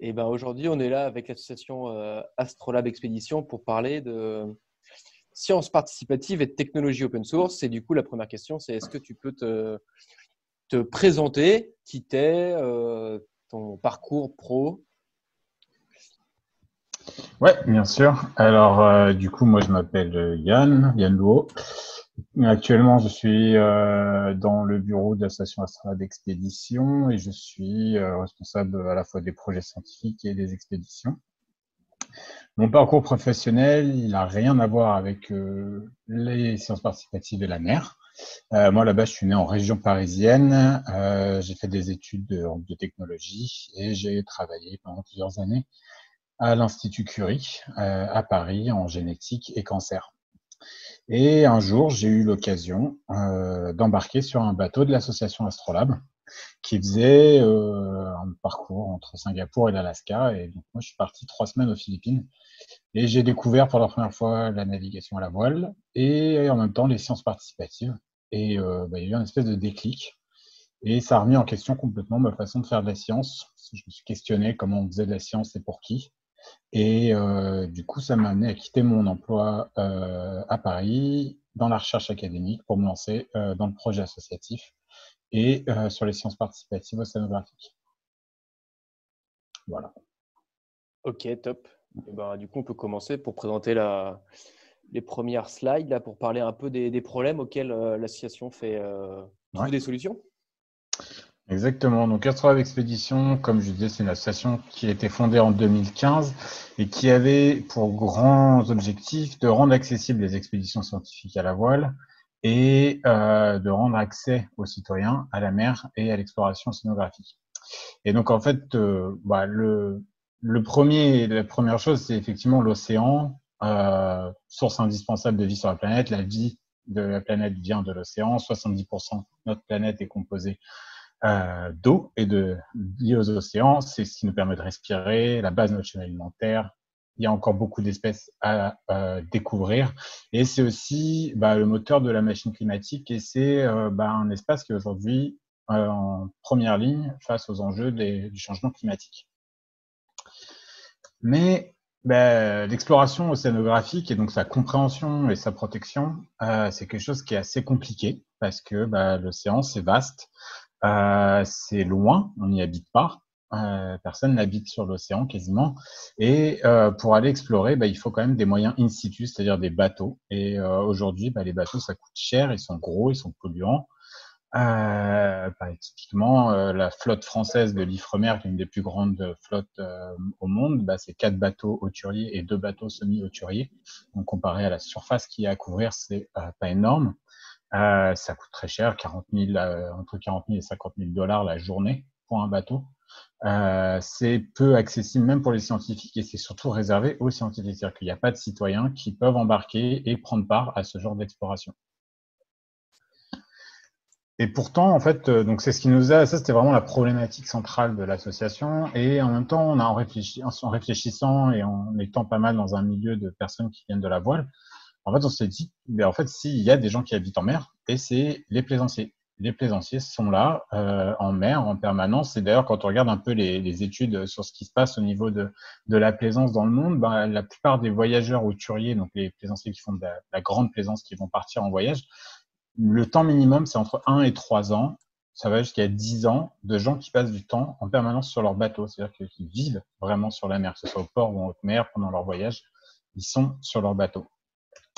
Et ben aujourd'hui, on est là avec l'association euh, Astrolab Expédition pour parler de sciences participatives et de technologie open source. Et du coup, la première question, c'est est-ce que tu peux te, te présenter, qui t'es, euh, ton parcours pro? Ouais, bien sûr. Alors, euh, du coup, moi, je m'appelle Yann, Yann Louot. Actuellement, je suis euh, dans le bureau de l'association Astrolab d'expédition et je suis euh, responsable à la fois des projets scientifiques et des expéditions. Mon parcours professionnel, il n'a rien à voir avec euh, les sciences participatives et la mer. moi, là-bas, je suis né en région parisienne. j'ai fait des études de, de technologie et j'ai travaillé pendant plusieurs années à l'Institut Curie à Paris en génétique et cancer. Et un jour, j'ai eu l'occasion euh, d'embarquer sur un bateau de l'association Astrolab qui faisait euh, un parcours entre Singapour et l'Alaska. Et donc, moi, je suis parti trois semaines aux Philippines et j'ai découvert pour la première fois la navigation à la voile et en même temps les sciences participatives. Et euh, bah, il y a eu une espèce de déclic. Et ça a remis en question complètement ma façon de faire de la science. Je me suis questionné comment on faisait de la science et pour qui. Et euh, du coup, ça m'a amené à quitter mon emploi euh, à Paris dans la recherche académique pour me lancer euh, dans le projet associatif et sur les sciences participatives océanographiques. Voilà. Ok, top. Ben, du coup, on peut commencer pour présenter la, les premières slides là, pour parler un peu des, problèmes auxquels l'association fait des solutions. Exactement. Donc, Astrolabe Expédition, comme je disais, c'est une association qui a été fondée en 2015 et qui avait pour grands objectifs de rendre accessibles les expéditions scientifiques à la voile et euh, de rendre accès aux citoyens à la mer et à l'exploration océanographique. Et donc, en fait, euh, bah, le, le premier, la première chose, c'est effectivement l'océan, euh, source indispensable de vie sur la planète. La vie de la planète vient de l'océan. 70% de notre planète est composée euh, d'eau et de liées aux océans. C'est ce qui nous permet de respirer, la base de notre chaîne alimentaire. Il y a encore beaucoup d'espèces à découvrir. Et c'est aussi bah, le moteur de la machine climatique et c'est euh, bah, un espace qui est aujourd'hui euh, en première ligne face aux enjeux du changement climatique. Mais bah, l'exploration océanographique et donc sa compréhension et sa protection, c'est quelque chose qui est assez compliqué parce que l'océan, c'est vaste. Euh, c'est loin, on n'y habite pas. Euh, personne n'habite sur l'océan quasiment. Et euh, pour aller explorer, bah, il faut quand même des moyens in situ, c'est-à-dire des bateaux. Et aujourd'hui, bah, les bateaux, ça coûte cher, ils sont gros, ils sont polluants. Bah, typiquement, la flotte française de l'Ifremer, qui est une des plus grandes flottes au monde, c'est quatre bateaux hauturiers et deux bateaux semi-hauturiers. Donc, comparé à la surface qu'il y a à couvrir, c'est pas énorme. Euh, ça coûte très cher, 40 000, euh, entre 40 000 et 50 000 dollars la journée pour un bateau. Euh, c'est peu accessible même pour les scientifiques et c'est surtout réservé aux scientifiques. C'est-à-dire qu'il n'y a pas de citoyens qui peuvent embarquer et prendre part à ce genre d'exploration. Et pourtant, en fait, donc c'est ce qui nous a, ça c'était vraiment la problématique centrale de l'association. Et en même temps, on a en réfléchissant et en étant pas mal dans un milieu de personnes qui viennent de la voile, en fait, on s'est dit, mais en fait, s'il y a des gens qui habitent en mer, et c'est les plaisanciers. Les plaisanciers sont là euh, en mer en permanence. Et d'ailleurs, quand on regarde un peu les, études sur ce qui se passe au niveau de, de la plaisance dans le monde, ben, la plupart des voyageurs hauturiers, donc les plaisanciers qui font de la, grande plaisance, qui vont partir en voyage, le temps minimum, c'est entre 1 et 3 ans. Ça va jusqu'à 10 ans de gens qui passent du temps en permanence sur leur bateau. C'est-à-dire qu'ils vivent vraiment sur la mer, que ce soit au port ou en haute mer pendant leur voyage. Ils sont sur leur bateau.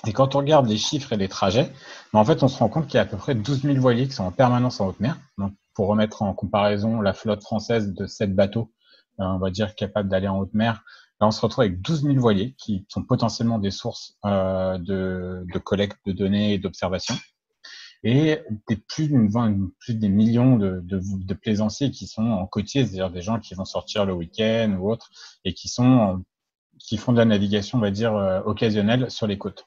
Et quand on regarde les chiffres et les trajets, ben, en fait, on se rend compte qu'il y a à peu près 12 000 voiliers qui sont en permanence en haute mer. Donc, pour remettre en comparaison la flotte française de 7 bateaux, euh, on va dire capables d'aller en haute mer, là, on se retrouve avec 12 000 voiliers qui sont potentiellement des sources euh, de, de, collecte de données et d'observation. Et des plus, plus des millions de, de, de, plaisanciers qui sont en côtier, c'est-à-dire des gens qui vont sortir le week-end ou autre, et qui sont qui font de la navigation, on va dire, euh, occasionnelle sur les côtes.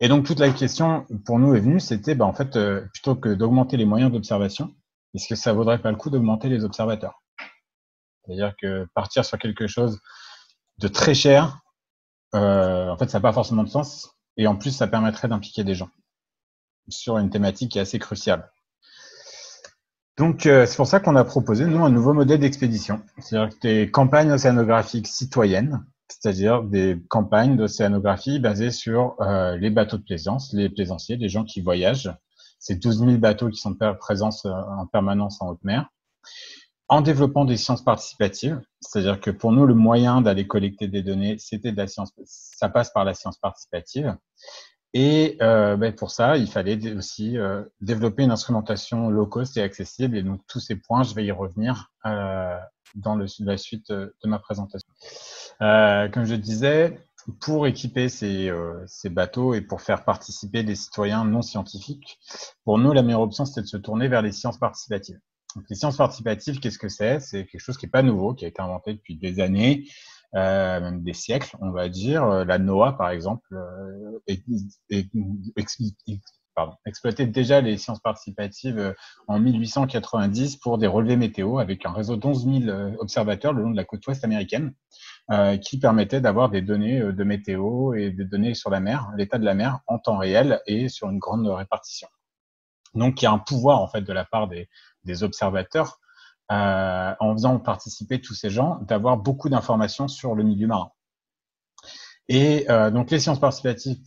Et donc toute la question pour nous est venue, c'était bah, en fait euh, plutôt que d'augmenter les moyens d'observation, est-ce que ça vaudrait pas le coup d'augmenter les observateurs? C'est-à-dire que partir sur quelque chose de très cher, euh, en fait, ça n'a pas forcément de sens, et en plus, ça permettrait d'impliquer des gens sur une thématique qui est assez cruciale. Donc, euh, c'est pour ça qu'on a proposé, nous, un nouveau modèle d'expédition. C'est-à-dire des campagnes océanographiques citoyennes, c'est-à-dire des campagnes d'océanographie basées sur euh, les bateaux de plaisance, les plaisanciers, les gens qui voyagent. C'est 12 000 bateaux qui sont présents en permanence en haute mer en développant des sciences participatives, c'est-à-dire que pour nous, le moyen d'aller collecter des données, c'était de la science, ça passe par la science participative. Et euh, ben pour ça, il fallait aussi euh, développer une instrumentation low cost et accessible. Et donc tous ces points, je vais y revenir euh, dans le, la suite de ma présentation. Euh, comme je disais, pour équiper ces, euh, ces, bateaux et pour faire participer des citoyens non scientifiques, pour nous, la meilleure option, c'était de se tourner vers les sciences participatives. Donc, les sciences participatives, qu'est-ce que c'est? C'est quelque chose qui n'est pas nouveau, qui a été inventé depuis des années, euh, même des siècles, on va dire. Euh, la NOAA, par exemple, euh, exploitait déjà les sciences participatives euh, en 1890 pour des relevés météo avec un réseau d'11 000 observateurs le long de la côte ouest américaine euh, qui permettait d'avoir des données de météo et des données sur la mer, l'état de la mer en temps réel et sur une grande répartition. Donc, il y a un pouvoir en fait de la part des, observateurs, euh, en faisant participer tous ces gens, d'avoir beaucoup d'informations sur le milieu marin. Et euh, donc les sciences participatives,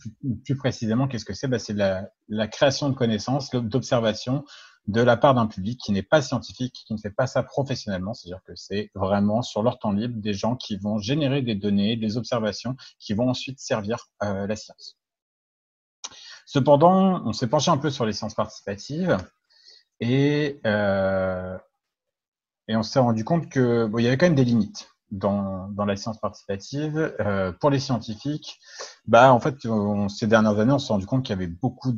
plus, précisément, qu'est-ce que c'est? Ben, C'est la, la, création de connaissances, d'observations de la part d'un public qui n'est pas scientifique, qui ne fait pas ça professionnellement, c'est-à-dire que c'est vraiment sur leur temps libre des gens qui vont générer des données, des observations, qui vont ensuite servir euh, la science. Cependant, on s'est penché un peu sur les sciences participatives et, euh, et on s'est rendu compte que bon, y avait quand même des limites dans, dans la science participative. Euh, pour les scientifiques, bah, en fait, ces dernières années, on s'est rendu compte qu'il y avait beaucoup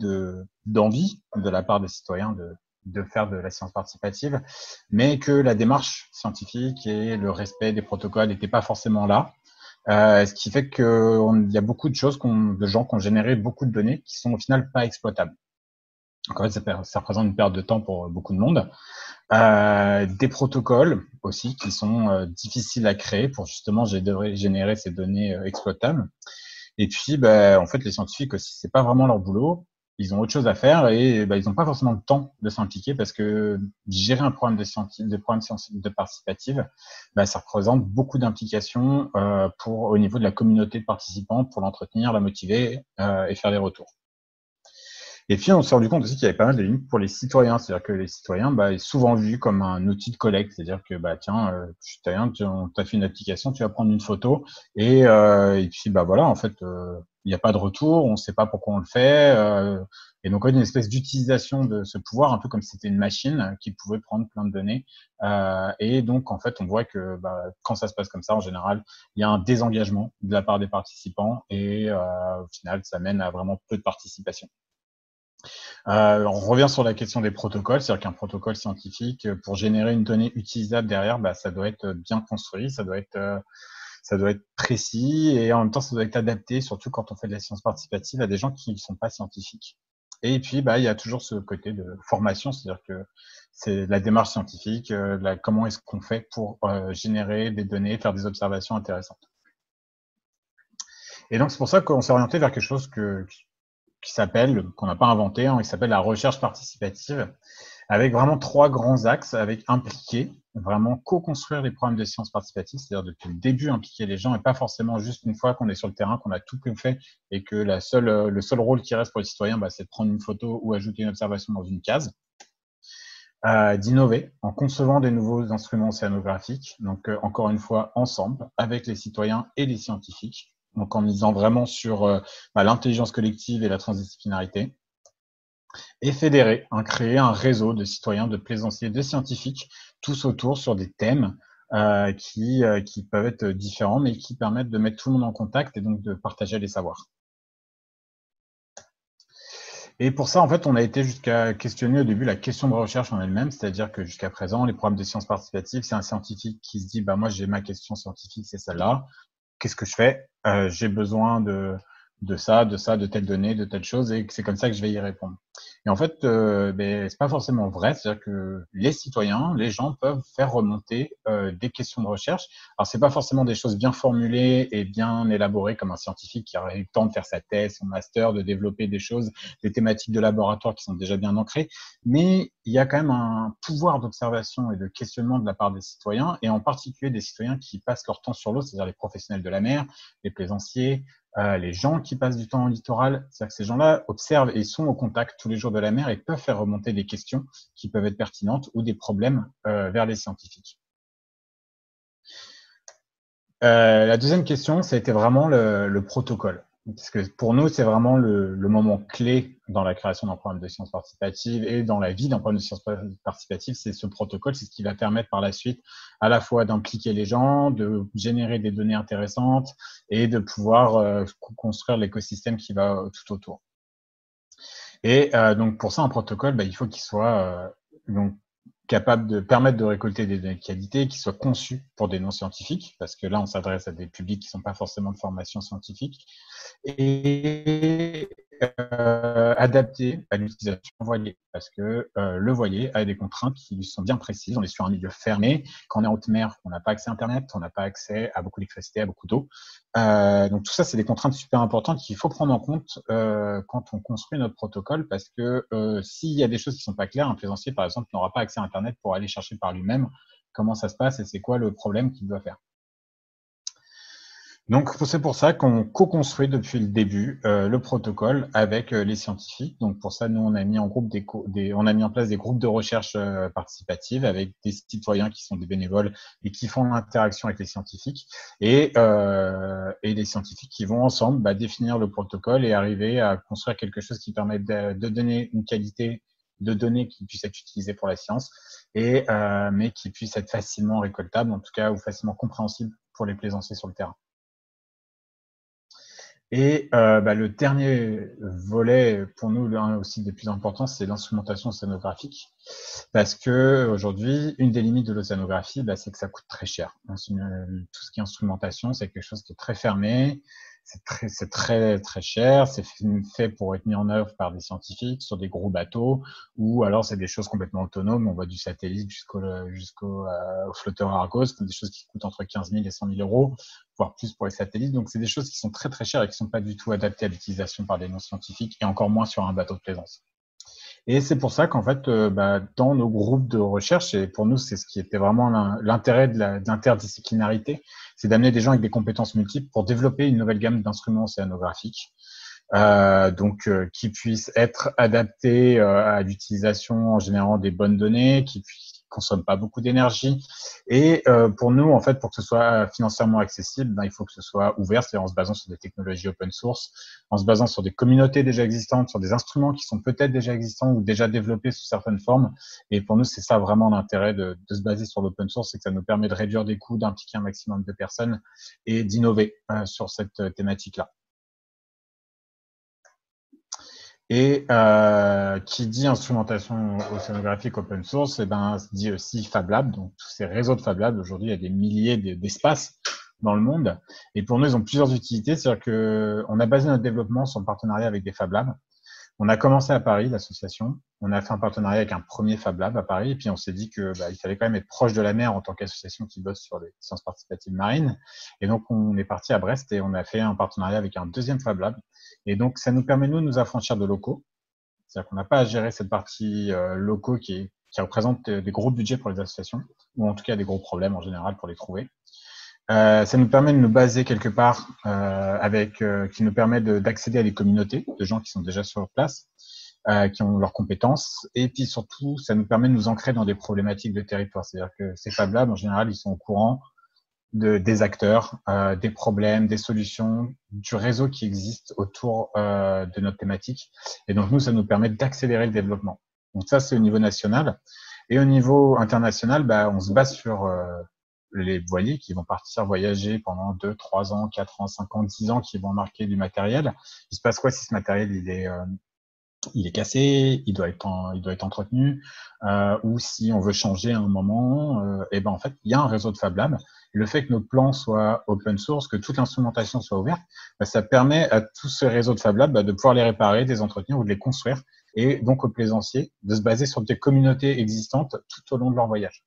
d'envie de, la part des citoyens de, de faire de la science participative, mais que la démarche scientifique et le respect des protocoles n'étaient pas forcément là. Euh, ce qui fait qu'il y a beaucoup de choses, de gens qui ont généré beaucoup de données qui sont au final pas exploitables. Donc, en fait, ça, représente une perte de temps pour beaucoup de monde. Euh, des protocoles aussi qui sont euh, difficiles à créer pour justement générer ces données euh, exploitables. Et puis, bah, en fait, les scientifiques aussi, c'est pas vraiment leur boulot. Ils ont autre chose à faire et bah, ils n'ont pas forcément le temps de s'impliquer parce que gérer un programme de, de programme de participative, bah, ça représente beaucoup d'implications euh, pour au niveau de la communauté de participants pour l'entretenir, la motiver euh, et faire des retours. Et puis, on s'est rendu compte aussi qu'il y avait pas mal de limites pour les citoyens. C'est-à-dire que les citoyens, bah, sont souvent vus comme un outil de collecte. C'est-à-dire que, bah, tiens, euh, citoyen, tu as fait une application, tu vas prendre une photo. Et, euh, et puis, bah, voilà, en fait, euh, il n'y a pas de retour, on ne sait pas pourquoi on le fait. Euh, et donc, une espèce d'utilisation de ce pouvoir, un peu comme si c'était une machine qui pouvait prendre plein de données. Euh, et donc, en fait, on voit que bah, quand ça se passe comme ça, en général, il y a un désengagement de la part des participants et euh, au final, ça mène à vraiment peu de participation. Euh, on revient sur la question des protocoles, c'est-à-dire qu'un protocole scientifique, euh, pour générer une donnée utilisable derrière, bah, ça doit être bien construit, ça doit être, euh, ça doit être précis et en même temps, ça doit être adapté, surtout quand on fait de la science participative, à des gens qui ne sont pas scientifiques. Et puis, bah, il y a toujours ce côté de formation, c'est-à-dire que c'est la démarche scientifique, la, comment est-ce qu'on fait pour générer des données, faire des observations intéressantes. Et donc, c'est pour ça qu'on s'est orienté vers quelque chose que, qui s'appelle, qu'on n'a pas inventé, hein, il s'appelle la recherche participative, avec vraiment trois grands axes, avec impliquer, vraiment co-construire les programmes de sciences participatives, c'est-à-dire depuis le début impliquer les gens et pas forcément juste une fois qu'on est sur le terrain, qu'on a tout fait et que la seule, le seul rôle qui reste pour les citoyens, bah, c'est de prendre une photo ou ajouter une observation dans une case. Euh, d'innover en concevant des nouveaux instruments océanographiques, donc euh, encore une fois ensemble avec les citoyens et les scientifiques, donc en misant vraiment sur euh, bah, l'intelligence collective et la transdisciplinarité. Et fédérer, hein, créer un réseau de citoyens, de plaisanciers, de scientifiques, tous autour sur des thèmes euh, qui, euh, qui peuvent être différents, mais qui permettent de mettre tout le monde en contact et donc de partager les savoirs. Et pour ça, en fait, on a été jusqu'à questionner au début la question de recherche en elle-même, c'est-à-dire que jusqu'à présent, les programmes de sciences participatives, c'est un scientifique qui se dit, bah moi j'ai ma question scientifique, c'est celle-là qu'est-ce que je fais? Euh, J'ai besoin de, de ça, de ça, de telle donnée, de telle chose, et c'est comme ça que je vais y répondre. Et en fait, euh, ben, c'est pas forcément vrai, c'est-à-dire que les citoyens, les gens peuvent faire remonter euh, des questions de recherche. Alors c'est pas forcément des choses bien formulées et bien élaborées comme un scientifique qui a eu le temps de faire sa thèse, son master, de développer des choses, des thématiques de laboratoire qui sont déjà bien ancrées, mais il y a quand même un pouvoir d'observation et de questionnement de la part des citoyens, et en particulier des citoyens qui passent leur temps sur l'eau, c'est-à-dire les professionnels de la mer, les plaisanciers, euh, les gens qui passent du temps au littoral. C'est-à-dire que ces gens-là observent et sont au contact tous les jours de la mer et peuvent faire remonter des questions qui peuvent être pertinentes ou des problèmes euh, vers les scientifiques. Euh, la deuxième question, ça a été vraiment le, le protocole. Parce que pour nous, c'est vraiment le, le, moment clé dans la création d'un programme de sciences participatives et dans la vie d'un programme de sciences participatives, c'est ce protocole, c'est ce qui va permettre par la suite à la fois d'impliquer les gens, de générer des données intéressantes et de pouvoir euh, construire l'écosystème qui va tout autour. Et euh, donc pour ça, un protocole, bah, il faut qu'il soit euh, donc capable de permettre de récolter des données de qualité qui soient conçues pour des non-scientifiques, parce que là, on s'adresse à des publics qui ne sont pas forcément de formation scientifique, et euh, adapté à l'utilisation voilier, parce que euh, le voilier a des contraintes qui sont bien précises. On est sur un milieu fermé. Quand on est en haute mer, on n'a pas accès à Internet, on n'a pas accès à beaucoup d'électricité, à beaucoup d'eau. Euh, donc tout ça, c'est des contraintes super importantes qu'il faut prendre en compte quand on construit notre protocole, parce que s'il y a des choses qui sont pas claires, un plaisancier, par exemple, n'aura pas accès à Internet pour aller chercher par lui-même comment ça se passe et c'est quoi le problème qu'il doit faire. Donc, c'est pour ça qu'on co-construit depuis le début euh, le protocole avec euh, les scientifiques. Donc, pour ça, nous, on a mis en groupe des, des on a mis en place des groupes de recherche euh, participative avec des citoyens qui sont des bénévoles et qui font l'interaction avec les scientifiques et euh, et les scientifiques qui vont ensemble bah, définir le protocole et arriver à construire quelque chose qui permet de, de donner une qualité de données qui puissent être utilisées pour la science et euh, mais qui puissent être facilement récoltables, en tout cas, ou facilement compréhensibles pour les plaisanciers sur le terrain. Et euh, bah, le dernier volet, pour nous, l'un aussi des plus importants, c'est l'instrumentation océanographique. Parce que aujourd'hui, une des limites de l'océanographie, bah, c'est que ça coûte très cher. Tout ce qui est instrumentation, c'est quelque chose qui est très fermé c'est très, très, très cher. C'est fait pour être mis en œuvre par des scientifiques sur des gros bateaux, ou alors c'est des choses complètement autonomes. On va du satellite jusqu'au jusqu'au euh, flotteur Argos, des choses qui coûtent entre 15 000 et 100 000 euros, voire plus pour les satellites. Donc c'est des choses qui sont très très chères et qui sont pas du tout adaptées à l'utilisation par des non scientifiques et encore moins sur un bateau de plaisance. Et c'est pour ça qu'en fait, euh, bah, dans nos groupes de recherche, et pour nous, c'est ce qui était vraiment l'intérêt de l'interdisciplinarité, c'est d'amener des gens avec des compétences multiples pour développer une nouvelle gamme d'instruments océanographiques. Euh, donc euh, qui puissent être adaptés euh, à l'utilisation en générant des bonnes données, qui consomme pas beaucoup d'énergie. Et euh, pour nous, en fait, pour que ce soit financièrement accessible, ben, il faut que ce soit ouvert, c'est-à-dire en se basant sur des technologies open source, en se basant sur des communautés déjà existantes, sur des instruments qui sont peut-être déjà existants ou déjà développés sous certaines formes. Et pour nous, c'est ça vraiment l'intérêt de, se baser sur l'open source, c'est que ça nous permet de réduire des coûts, d'impliquer un maximum de personnes et d'innover euh, sur cette euh, thématique-là. Et euh, qui dit instrumentation océanographique open source, et eh ben, dit aussi Fab Lab. Donc, tous ces réseaux de Fab Lab, aujourd'hui, il y a des milliers d'espaces dans le monde. Et pour nous, ils ont plusieurs utilités. C'est-à-dire qu'on a basé notre développement sur le partenariat avec des Fab Labs. On a commencé à Paris, l'association. On a fait un partenariat avec un premier Fab Lab à Paris. Et puis, on s'est dit que bah, il fallait quand même être proche de la mer en tant qu'association qui bosse sur les sciences participatives marines. Et donc, on est parti à Brest et on a fait un partenariat avec un deuxième Fab Lab et donc, ça nous permet, nous, de nous affranchir de locaux. C'est-à-dire qu'on n'a pas à gérer cette partie euh, locaux qui, qui représente des gros budgets pour les associations, ou en tout cas des gros problèmes en général pour les trouver. Euh, ça nous permet de nous baser quelque part euh, avec, euh, qui nous permet d'accéder à des communautés de gens qui sont déjà sur place, euh, qui ont leurs compétences, et puis surtout, ça nous permet de nous ancrer dans des problématiques de territoire. C'est-à-dire que ces Fab Labs, en général, ils sont au courant de, des acteurs, euh, des problèmes, des solutions, du réseau qui existe autour euh, de notre thématique. Et donc, nous, ça nous permet d'accélérer le développement. Donc, ça, c'est au niveau national. Et au niveau international, bah, on se base sur euh, les voiliers qui vont partir voyager pendant 2, 3 ans, 4 ans, 5 ans, 10 ans, qui vont marquer du matériel. Il se passe quoi si ce matériel il est, euh, il est cassé, il doit être, en, il doit être entretenu, euh, ou si on veut changer à un moment, euh, et ben en fait, il y a un réseau de Fab Lab. Le fait que nos plans soient open source, que toute l'instrumentation soit ouverte, bah, ça permet à tout ce réseau de Fab Lab bah, de pouvoir les réparer, les entretenir ou de les construire, et donc aux plaisanciers de se baser sur des communautés existantes tout au long de leur voyage.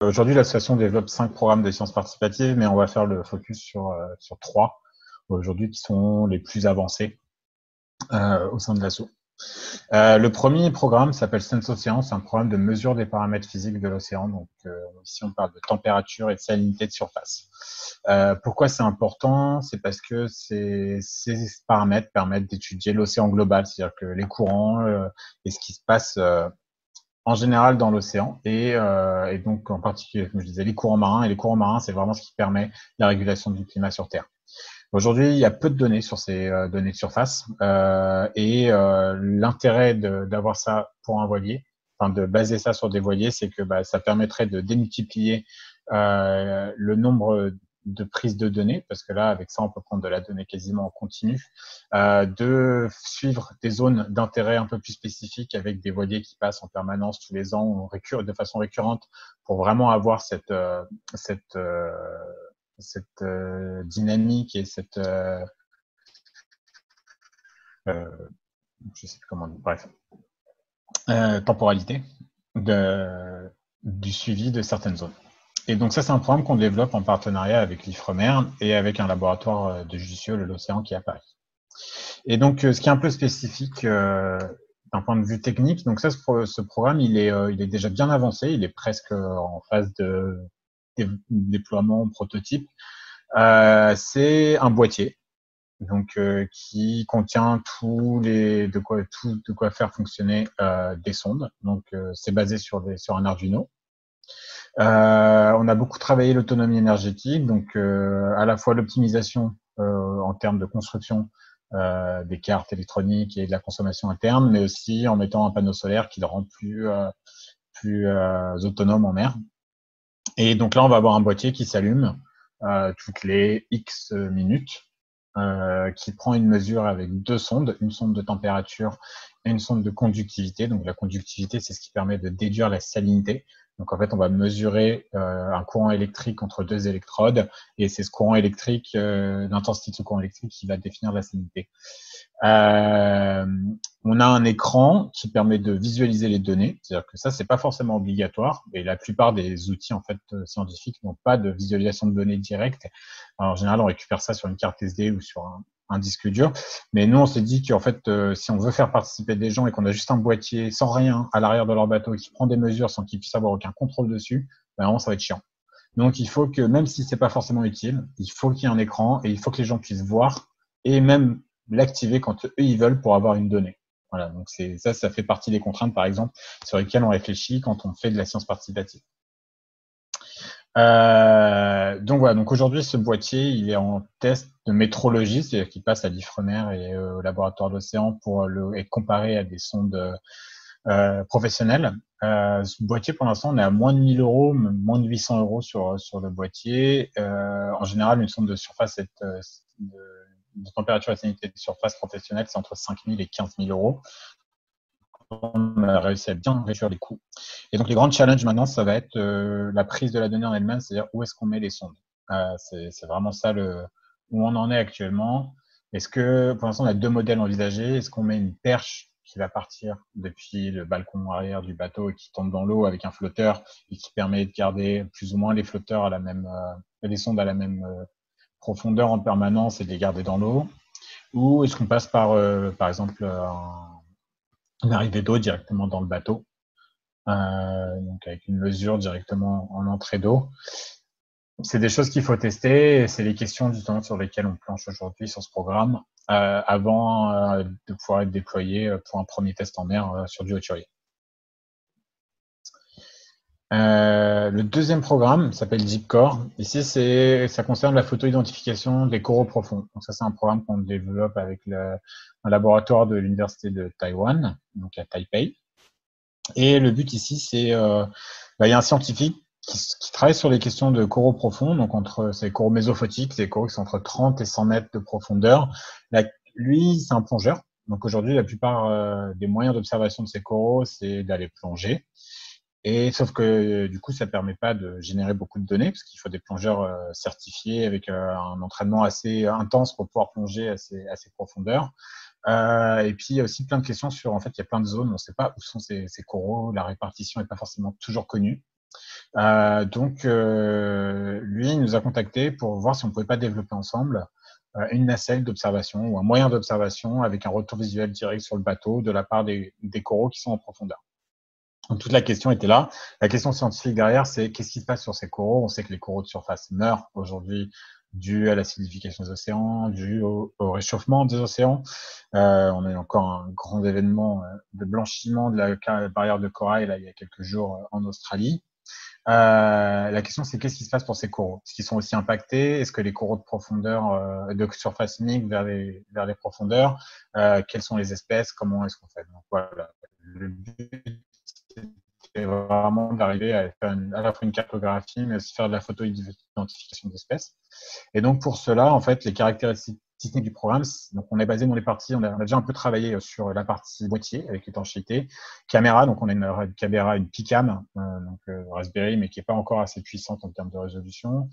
Aujourd'hui, l'association développe cinq programmes de sciences participatives, mais on va faire le focus sur, euh, sur trois aujourd'hui qui sont les plus avancés euh, au sein de l'assaut. Euh, le premier programme s'appelle Sense Océan, c'est un programme de mesure des paramètres physiques de l'océan. Donc euh, ici on parle de température et de salinité de surface. Euh, pourquoi c'est important? C'est parce que ces, ces, paramètres permettent d'étudier l'océan global, c'est-à-dire que les courants et ce qui se passe en général dans l'océan et, et, donc en particulier, comme je disais, les courants marins. Et les courants marins, c'est vraiment ce qui permet la régulation du climat sur Terre. Aujourd'hui, il y a peu de données sur ces euh, données de surface euh, et euh, l'intérêt d'avoir ça pour un voilier, enfin de baser ça sur des voiliers, c'est que bah, ça permettrait de démultiplier le nombre de prises de données, parce que là, avec ça, on peut prendre de la donnée quasiment en continu, de suivre des zones d'intérêt un peu plus spécifiques avec des voiliers qui passent en permanence tous les ans, de façon récurrente, pour vraiment avoir cette, cette cette euh, dynamique et cette euh, euh, je sais comment temporalité de, du suivi de certaines zones. Et donc ça, c'est un programme qu'on développe en partenariat avec l'IFREMER et avec un laboratoire de Jussieu, l'Océan, qui est à Paris. Et donc, ce qui est un peu spécifique d'un point de vue technique, donc ça, ce, ce programme, il est, il est déjà bien avancé, il est presque en phase de déploiement prototype, euh, c'est un boîtier donc euh, qui contient tous les de quoi tout de quoi faire fonctionner euh, des sondes. Donc c'est basé sur sur un Arduino. on a beaucoup travaillé l'autonomie énergétique, donc à la fois l'optimisation en termes de construction des cartes électroniques et de la consommation interne, mais aussi en mettant un panneau solaire qui le rend plus plus autonome en mer. Et donc là, on va avoir un boîtier qui s'allume euh, toutes les X minutes, euh, qui prend une mesure avec deux sondes, une sonde de température et une sonde de conductivité. Donc la conductivité, c'est ce qui permet de déduire la salinité. Donc en fait, on va mesurer euh, un courant électrique entre deux électrodes et c'est ce courant électrique, euh, l'intensité de ce courant électrique qui va définir la salinité. Euh, on a un écran qui permet de visualiser les données, c'est-à-dire que ça, c'est pas forcément obligatoire, et la plupart des outils en fait euh, scientifiques n'ont pas de visualisation de données directe. en général, on récupère ça sur une carte SD ou sur un, disque dur. Mais nous, on s'est dit qu'en fait, si on veut faire participer des gens et qu'on a juste un boîtier sans rien à l'arrière de leur bateau qui prend des mesures sans qu'ils puissent avoir aucun contrôle dessus, ben vraiment, ça va être chiant. Donc, il faut que, même si c'est pas forcément utile, il faut qu'il y ait un écran et il faut que les gens puissent voir et même l'activer quand eux ils veulent pour avoir une donnée. Voilà, donc c'est ça, ça fait partie des contraintes, par exemple, sur lesquelles on réfléchit quand on fait de la science participative. Euh, donc voilà, donc aujourd'hui ce boîtier il est en test de métrologie, c'est-à-dire qu'il passe à l'IFREMER et au laboratoire d'océan pour le, être comparé à des sondes euh, professionnelles. Euh, ce boîtier pour l'instant on est à moins de 1000 euros, moins de 800 euros sur sur le boîtier. Euh, en général une sonde de surface est euh, de, de température et sanité de surface professionnelle, c'est entre 5 000 et 15 000 euros. On a réussi à bien réduire les coûts. Et donc, les grands challenges maintenant, ça va être euh, la prise de la donnée en elle-même, c'est-à-dire où est-ce qu'on met les sondes. Euh, c'est vraiment ça le, où on en est actuellement. Est-ce que, pour l'instant, on a deux modèles envisagés. Est-ce qu'on met une perche qui va partir depuis le balcon arrière du bateau et qui tombe dans l'eau avec un flotteur et qui permet de garder plus ou moins les flotteurs à la même, euh, les sondes à la même euh, profondeur en permanence et de les garder dans l'eau. Ou est-ce qu'on passe par, euh, par exemple, un, une arrivée d'eau directement dans le bateau, donc avec une mesure directement en entrée d'eau? C'est des choses qu'il faut tester et c'est les questions justement sur lesquelles on planche aujourd'hui sur ce programme avant de pouvoir être déployé pour un premier test en mer sur du hauturier. Euh, le deuxième programme s'appelle DeepCore. Ici, ça concerne la photo-identification des coraux profonds. Donc ça, c'est un programme qu'on développe avec le, un laboratoire de l'université de Taïwan, donc à Taipei. Et le but ici, c'est, euh, bah, il y a un scientifique qui, qui, travaille sur les questions de coraux profonds, donc entre ces coraux mésophotiques, ces coraux qui sont entre 30 et 100 mètres de profondeur. lui, c'est un plongeur. Donc aujourd'hui, la plupart euh, des moyens d'observation de ces coraux, c'est d'aller plonger. Et sauf que du coup, ça permet pas de générer beaucoup de données parce qu'il faut des plongeurs euh, certifiés avec euh, un entraînement assez intense pour pouvoir plonger à ces, profondeurs. Euh, et puis il y a aussi plein de questions sur en fait il y a plein de zones, on ne sait pas où sont ces, ces, coraux, la répartition n'est pas forcément toujours connue. Euh, donc lui il nous a contacté pour voir si on pouvait pas développer ensemble euh, une nacelle d'observation ou un moyen d'observation avec un retour visuel direct sur le bateau de la part des, des coraux qui sont en profondeur. Donc, toute la question était là. La question scientifique derrière, c'est qu'est-ce qui se passe sur ces coraux? On sait que les coraux de surface meurent aujourd'hui dû à l'acidification des océans, dû au, réchauffement des océans. Euh, on a eu encore un grand événement euh, de blanchiment de la barrière de corail là, il y a quelques jours euh, en Australie. Euh, la question, c'est qu'est-ce qui se passe pour ces coraux? Est-ce qu'ils sont aussi impactés? Est-ce que les coraux de profondeur, euh, de surface migrent vers les, vers les profondeurs euh, Quelles sont les espèces? Comment est-ce qu'on fait? Donc voilà, le but, c'est vraiment d'arriver à faire à la fois une cartographie, mais aussi faire de la photo-identification d'espèces. Et donc pour cela, en fait, les caractéristiques du programme, on est basé dans les parties, on a, déjà un peu travaillé sur la partie boîtier avec l'étanchéité, caméra, donc on a une, caméra, une Picam, euh, donc euh, Raspberry, mais qui n'est pas encore assez puissante en termes de résolution.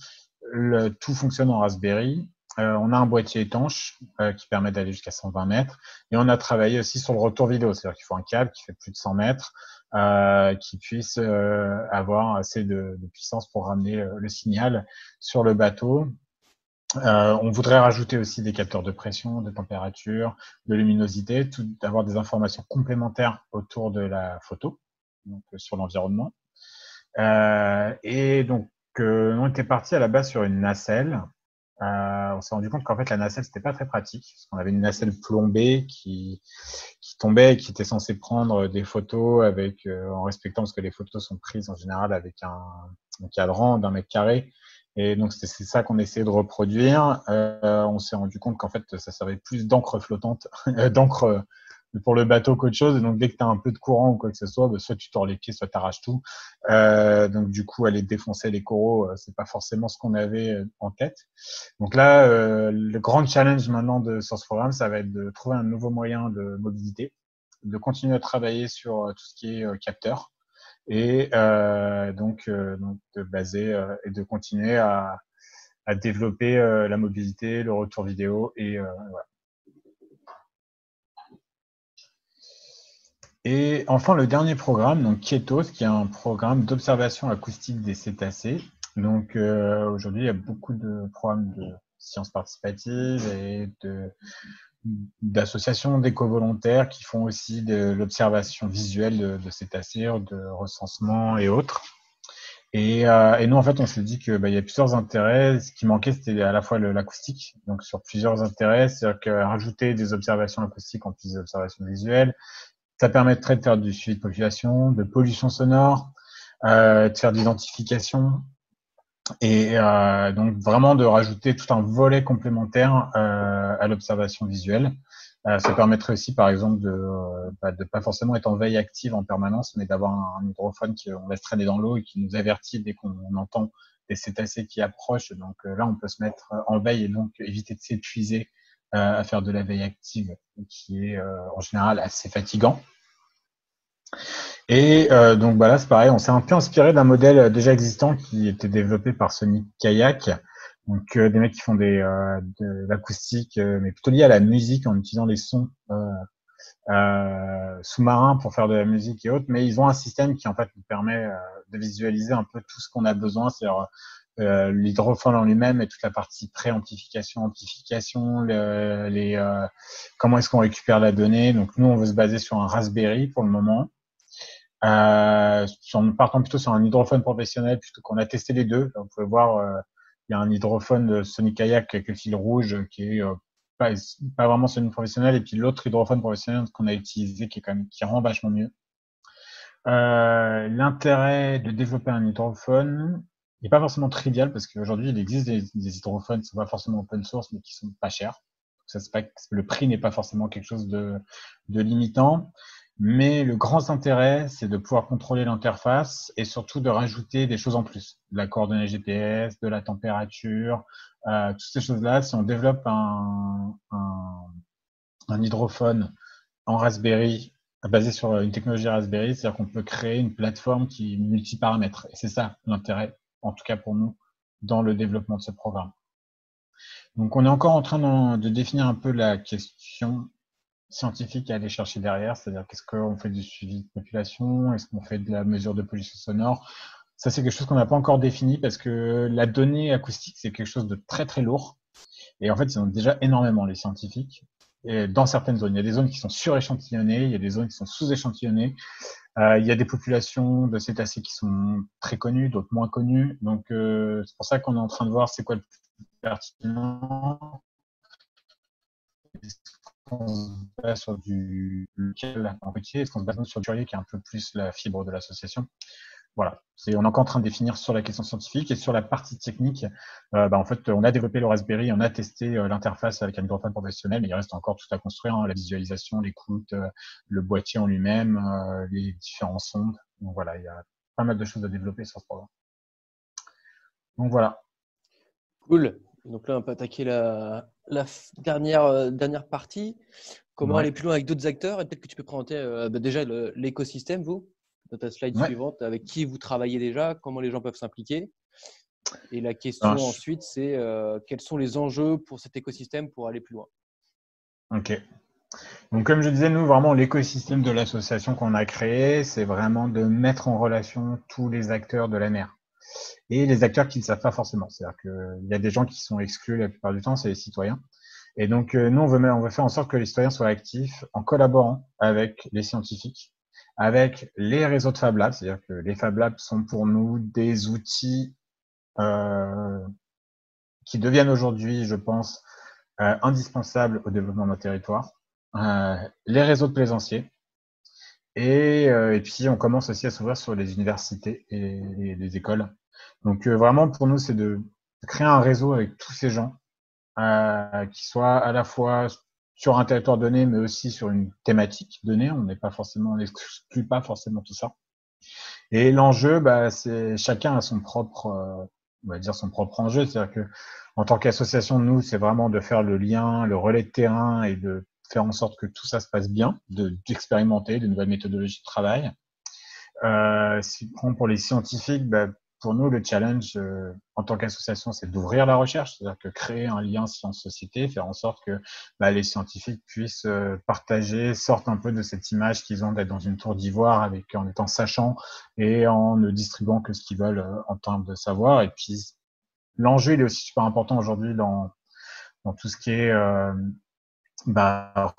Tout fonctionne en Raspberry. Euh, on a un boîtier étanche euh, qui permet d'aller jusqu'à 120 mètres. Et on a travaillé aussi sur le retour vidéo, c'est-à-dire qu'il faut un câble qui fait plus de 100 mètres, euh, qui puisse euh, avoir assez de, puissance pour ramener le signal sur le bateau. On voudrait rajouter aussi des capteurs de pression, de température, de luminosité, tout, d'avoir des informations complémentaires autour de la photo, donc sur l'environnement. et donc, on était parti à la base sur une nacelle euh, on s'est rendu compte qu'en fait la nacelle c'était pas très pratique parce qu'on avait une nacelle plombée qui, qui tombait et qui était censée prendre des photos avec euh, en respectant parce que les photos sont prises en général avec un, un cadran d'un mètre carré et donc c'est ça qu'on essayait de reproduire. Euh, on s'est rendu compte qu'en fait ça servait plus d'encre flottante, d'encre pour le bateau qu'autre chose. Et donc, dès que tu as un peu de courant ou quoi que ce soit, bah, soit tu tords les pieds, soit tu arraches tout. Euh, donc, du coup, aller défoncer les coraux, euh, c'est pas forcément ce qu'on avait euh, en tête. Donc là, euh, le grand challenge maintenant de Source Programme, ça va être de trouver un nouveau moyen de mobilité, de continuer à travailler sur tout ce qui est capteur et donc, donc de baser et de continuer à, développer la mobilité, le retour vidéo et voilà. Et enfin, le dernier programme, donc Kietos, qui est un programme d'observation acoustique des cétacés. Donc euh, aujourd'hui, il y a beaucoup de programmes de sciences participatives et de d'associations d'éco-volontaires qui font aussi de l'observation visuelle de, de, cétacés, de recensement et autres. Et, euh, et nous, en fait, on s'est dit que bah, y a plusieurs intérêts. Ce qui manquait, c'était à la fois l'acoustique, donc sur plusieurs intérêts, c'est-à-dire que rajouter des observations acoustiques en plus des observations visuelles, ça permettrait de faire du suivi de population, de pollution sonore, euh, de faire de l'identification et euh, donc vraiment de rajouter tout un volet complémentaire euh, à l'observation visuelle. Euh, ça permettrait aussi, par exemple, de ne bah, pas forcément être en veille active en permanence, mais d'avoir un, hydrophone qu'on laisse traîner dans l'eau et qui nous avertit dès qu'on entend des cétacés qui approchent. Donc euh, là, on peut se mettre en veille et donc éviter de s'épuiser euh, à faire de la veille active, qui est en général assez fatigant. Et euh, donc voilà, c'est pareil, on s'est un peu inspiré d'un modèle déjà existant qui était développé par Sonic Kayak. Donc euh, des mecs qui font des, euh, de l'acoustique, euh, mais plutôt lié à la musique en utilisant les sons euh, sous-marins pour faire de la musique et autres. Mais ils ont un système qui en fait nous permet de visualiser un peu tout ce qu'on a besoin, c'est-à-dire euh, l'hydrophone en lui-même et toute la partie pré-amplification, amplification, les, comment est-ce qu'on récupère la donnée. Donc nous, on veut se baser sur un Raspberry pour le moment. Euh, en partant plutôt sur un hydrophone professionnel, puisque qu'on a testé les deux. vous pouvez voir, euh, il y a un hydrophone de Sony Kayak avec le fil rouge qui est euh, pas, pas, vraiment semi professionnel, et puis l'autre hydrophone professionnel qu'on a utilisé qui est quand même qui rend vachement mieux. Euh, L'intérêt de développer un hydrophone n'est pas forcément trivial parce qu'aujourd'hui il existe des, des hydrophones qui pas forcément open source mais qui sont pas chers. Ça, pas, le prix n'est pas forcément quelque chose de, de limitant. Mais le grand intérêt, c'est de pouvoir contrôler l'interface et surtout de rajouter des choses en plus. De la coordonnée GPS, de la température, euh, toutes ces choses-là. Si on développe un, un, un, hydrophone en Raspberry, basé sur une technologie Raspberry, c'est-à-dire qu'on peut créer une plateforme qui multiparamètre. Et c'est ça l'intérêt, en tout cas pour nous, dans le développement de ce programme. Donc on est encore en train de définir un peu la question scientifique à aller chercher derrière, c'est-à-dire qu'est-ce qu'on fait du suivi de population, est-ce qu'on fait de la mesure de pollution sonore. Ça, c'est quelque chose qu'on n'a pas encore défini parce que la donnée acoustique, c'est quelque chose de très très lourd. Et en fait, ils ont déjà énormément, les scientifiques, et dans certaines zones. Il y a des zones qui sont suréchantillonnées, il y a des zones qui sont sous-échantillonnées. Euh, il y a des populations de cétacés qui sont très connues, d'autres moins connues. Donc, euh, c'est pour ça qu'on est en train de voir c'est quoi le plus pertinent. Qu'on se base sur du lequel en Est-ce qu'on se base sur du curieux qui est un peu plus la fibre de l'association? Voilà, on est encore en train de définir sur la question scientifique et sur la partie technique. Euh, bah, en fait, on a développé le Raspberry, on a testé euh, l'interface avec un microphone professionnel, mais il reste encore tout à construire hein, la visualisation, l'écoute, euh, le boîtier en lui-même, les différents sondes. Donc voilà, il y a pas mal de choses à développer sur ce programme. Donc voilà. Cool. Donc là, on peut attaquer la, la dernière, dernière partie. Comment aller plus loin avec d'autres acteurs Et peut-être que tu peux présenter bah, déjà l'écosystème, vous dans ta slide suivante, avec qui vous travaillez déjà, comment les gens peuvent s'impliquer. Et la question ensuite, c'est euh, quels sont les enjeux pour cet écosystème pour aller plus loin Ok. Donc, comme je disais, nous, vraiment, l'écosystème de l'association qu'on a créé, c'est vraiment de mettre en relation tous les acteurs de la mer et les acteurs qui ne savent pas forcément. C'est-à-dire qu'il y a des gens qui sont exclus la plupart du temps, c'est les citoyens. Et donc, euh, nous, on veut, faire en sorte que les citoyens soient actifs en collaborant avec les scientifiques avec les réseaux de Fab Labs, c'est-à-dire que les Fab Labs sont pour nous des outils euh, qui deviennent aujourd'hui, je pense, euh, indispensables au développement de notre territoire. Euh, les réseaux de plaisanciers. Et, et, puis, on commence aussi à s'ouvrir sur les universités et les, les écoles. Donc, vraiment, pour nous, c'est de créer un réseau avec tous ces gens qui soient à la fois sur un territoire donné, mais aussi sur une thématique donnée. On n'est pas forcément, on n'exclut pas forcément tout ça. Et l'enjeu, bah, c'est chacun a son propre, euh, on va dire son propre enjeu. C'est-à-dire que en tant qu'association, nous, c'est vraiment de faire le lien, le relais de terrain et de faire en sorte que tout ça se passe bien, d'expérimenter de, nouvelles méthodologies de travail. Euh, si pour les scientifiques, bah, pour nous, le challenge euh, en tant qu'association, c'est d'ouvrir la recherche, c'est-à-dire que créer un lien science-société, faire en sorte que bah, les scientifiques puissent euh, partager, sortent un peu de cette image qu'ils ont d'être dans une tour d'ivoire avec en étant sachant et en ne distribuant que ce qu'ils veulent euh, en termes de savoir. Et puis l'enjeu, il est aussi super important aujourd'hui dans dans tout ce qui est bah,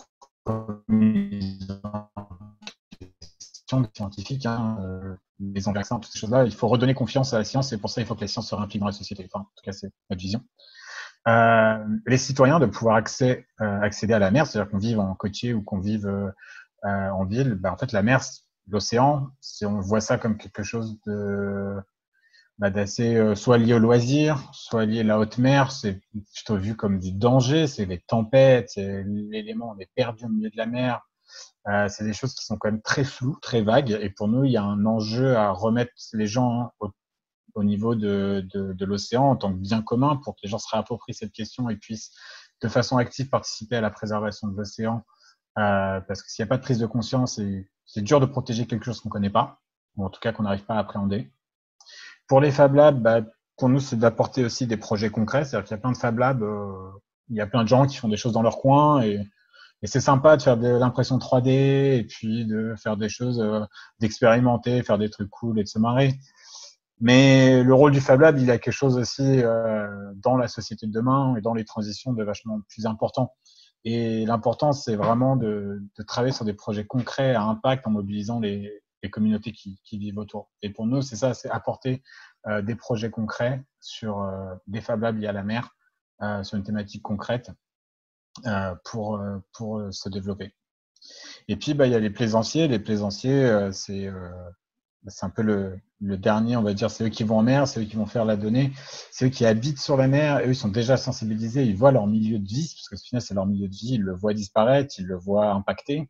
scientifique, hein, euh, les vaccins, toutes ces choses-là. Il faut redonner confiance à la science et pour ça, il faut que la science se réimplique dans la société. En tout cas, c'est notre vision. Euh, les citoyens de pouvoir euh, accéder à la mer, c'est-à-dire qu'on vive en côtier ou qu'on vive en ville, ben, en fait, la mer, l'océan, on voit ça comme quelque chose de bah, d'assez soit lié au loisir, soit lié à la haute mer, c'est plutôt vu comme du danger, c'est les tempêtes, c'est l'élément, on est perdu au milieu de la mer, euh, c'est des choses qui sont quand même très floues, très vagues. Et pour nous, il y a un enjeu à remettre les gens au, au niveau de, de, de l'océan en tant que bien commun pour que les gens se réapproprient cette question et puissent de façon active participer à la préservation de l'océan. Euh, parce que s'il n'y a pas de prise de conscience, c'est dur de protéger quelque chose qu'on ne connaît pas, ou en tout cas qu'on n'arrive pas à appréhender. Pour les Fab Labs, bah, pour nous, c'est d'apporter aussi des projets concrets. C'est-à-dire qu'il y a plein de Fab Labs, euh, il y a plein de gens qui font des choses dans leur coin et et c'est sympa de faire de l'impression 3D et puis de faire des choses, euh, d'expérimenter, faire des trucs cool et de se marrer. Mais le rôle du Fab Lab, il a quelque chose aussi euh, dans la société de demain et dans les transitions de vachement plus important. Et l'important, c'est vraiment de, de, travailler sur des projets concrets à impact en mobilisant les, les communautés qui, vivent autour. Et pour nous, c'est ça, c'est apporter euh, des projets concrets sur des Fab Labs liés à la mer, euh, sur une thématique concrète euh, pour, pour se développer. Et puis, bah, il y a les plaisanciers. Les plaisanciers, c'est un peu le, dernier, on va dire, c'est eux qui vont en mer, c'est eux qui vont faire la donnée, c'est eux qui habitent sur la mer, eux, sont déjà sensibilisés, ils voient leur milieu de vie, parce que au final, c'est leur milieu de vie, ils le voient disparaître, ils le voient impacter,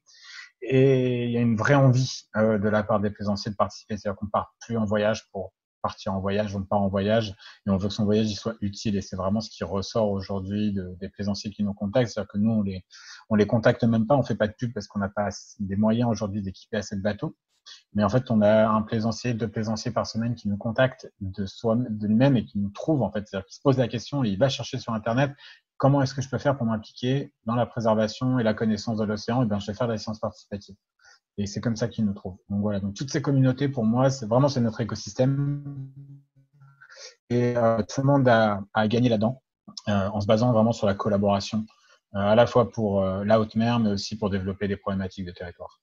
et il y a une vraie envie euh, de la part des plaisanciers de participer, c'est-à-dire qu'on part plus en voyage pour partir en voyage, on part en voyage et on veut que son voyage il soit utile. Et c'est vraiment ce qui ressort aujourd'hui de, des plaisanciers qui nous contactent. C'est-à-dire que nous, on les, on les contacte même pas, on fait pas de pub parce qu'on n'a pas des moyens aujourd'hui d'équiper assez de bateaux. Mais en fait, on a un plaisancier, deux plaisanciers par semaine qui nous contactent de soi, de lui-même et qui nous trouve en fait. C'est-à-dire qu'il se pose la question et il va chercher sur Internet comment est-ce que je peux faire pour m'impliquer dans la préservation et la connaissance de l'océan? Et bien, je vais faire de la science participative. Et c'est comme ça qu'ils nous trouvent. Donc voilà, donc toutes ces communautés, pour moi, c'est vraiment c'est notre écosystème. Et euh, tout le monde a, gagné là-dedans. en se basant vraiment sur la collaboration, à la fois pour la haute mer, mais aussi pour développer des problématiques de territoire.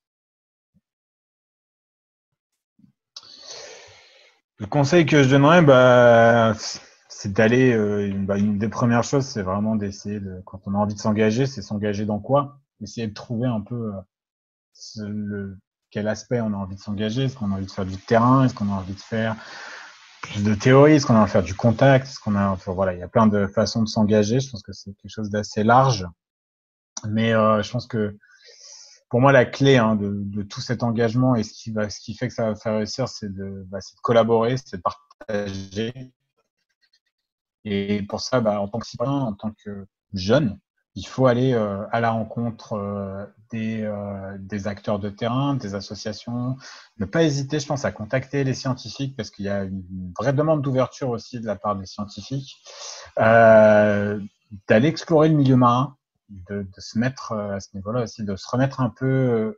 Le conseil que je donnerais, bah, c'est d'aller. Euh, bah, une des premières choses, c'est vraiment d'essayer de, quand on a envie de s'engager, c'est s'engager dans quoi? Essayer de trouver un peu euh, le, quel aspect on a envie de s'engager. Est-ce qu'on a envie de faire du terrain? Est-ce qu'on a envie de faire plus de théorie? Est-ce qu'on a envie de faire du contact? Est-ce qu'on a, voilà, il y a plein de façons de s'engager. Je pense que c'est quelque chose d'assez large, mais euh, je pense que pour moi, la clé hein, de, de, tout cet engagement et ce qui, va, ce qui fait que ça va faire réussir, c'est de, bah, de collaborer, c'est de partager. Et pour ça, bah, en tant que citoyen, en tant que jeune, il faut aller euh, à la rencontre euh, des, euh, des, acteurs de terrain, des associations. Ne pas hésiter, je pense, à contacter les scientifiques parce qu'il y a une vraie demande d'ouverture aussi de la part des scientifiques. D'aller explorer le milieu marin, de, se mettre à ce niveau-là aussi, de se remettre un peu.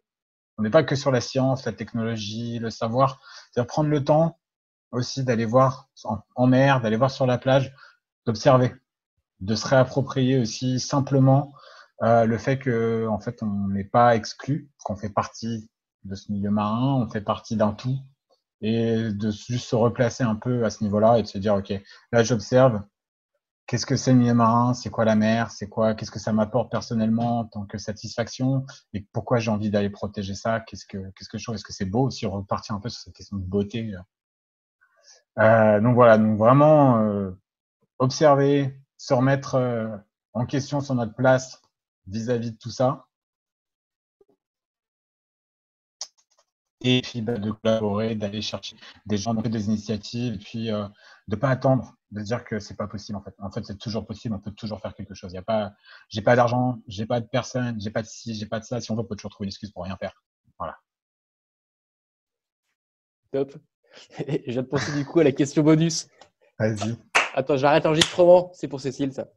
On n'est pas que sur la science, la technologie, le savoir. C'est-à-dire prendre le temps aussi d'aller voir en, mer, d'aller voir sur la plage, d'observer, de se réapproprier aussi simplement euh, le fait que en fait on n'est pas exclu, qu'on fait partie de ce milieu marin, on fait partie d'un tout, et de juste se replacer un peu à ce niveau-là et de se dire ok, là j'observe, qu'est-ce que c'est le milieu marin, c'est quoi la mer, c'est quoi, qu'est-ce que ça m'apporte personnellement en tant que satisfaction et pourquoi j'ai envie d'aller protéger ça, qu'est-ce que, qu'est-ce que je trouve, est-ce que c'est beau si on repartit un peu sur cette question de beauté. Euh, donc voilà, donc vraiment euh, observer, se remettre euh, en question sur notre place vis-à-vis de tout ça. Et puis bah, de collaborer, d'aller chercher des gens, des initiatives, et puis de ne pas attendre de dire que c'est pas possible en fait. En fait, c'est toujours possible, on peut toujours faire quelque chose. Il y a pas, j'ai pas d'argent, j'ai pas de personne, j'ai pas de ci, j'ai pas de ça. Si on veut, on peut toujours trouver une excuse pour rien faire. Voilà. Top. je viens de penser du coup à la question bonus. Vas-y. Attends, j'arrête l'enregistrement. C'est pour Cécile, ça.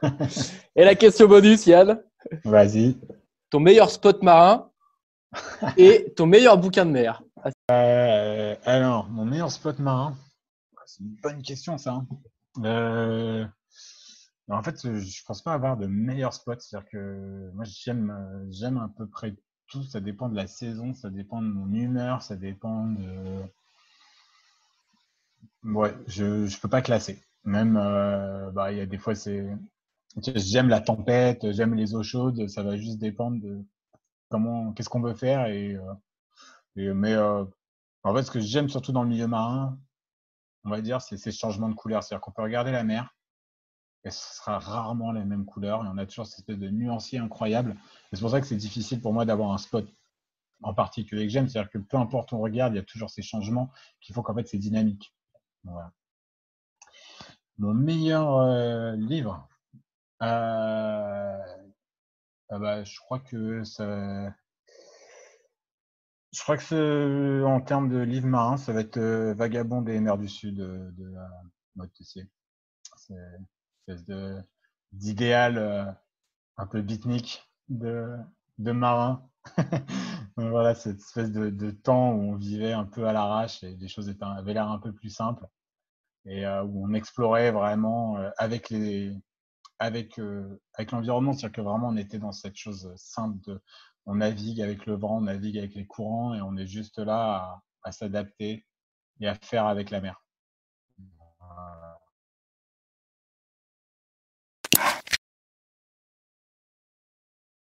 et la question bonus, Yann. Vas-y. Ton meilleur spot marin et ton meilleur bouquin de mer. Euh, alors, mon meilleur spot marin c'est une bonne question, ça. Euh, en fait, je pense pas avoir de meilleurs spots. C'est-à-dire que moi, j'aime, j'aime à peu près tout. Ça dépend de la saison, ça dépend de mon humeur, ça dépend de. Ouais, je ne peux pas classer. Même, euh, bah, il y a des fois, c'est. J'aime la tempête, j'aime les eaux chaudes. Ça va juste dépendre de comment, qu'est-ce qu'on veut faire. Et, euh, mais en fait, ce que j'aime surtout dans le milieu marin, on va dire, c'est ces changements de couleur. C'est-à-dire qu'on peut regarder la mer et ce sera rarement les mêmes couleurs. Et on a toujours cette espèce de nuancier incroyable. Et c'est pour ça que c'est difficile pour moi d'avoir un spot en particulier que j'aime. C'est-à-dire que peu importe où on regarde, il y a toujours ces changements qui font qu'en fait, c'est dynamique. Mon meilleur euh, livre, euh, ah bah, je crois que ça, je crois que en termes de livre marin, ça va être euh, Vagabond des mers du Sud euh, de la C'est une espèce d'idéal un peu beatnik de, de marin. voilà, cette espèce de, temps où on vivait un peu à l'arrache et les choses étaient, avaient l'air un peu plus simples et où on explorait vraiment avec les avec avec l'environnement, c'est-à-dire que vraiment on était dans cette chose simple de on navigue avec le vent, on navigue avec les courants et on est juste là à, s'adapter et à faire avec la mer.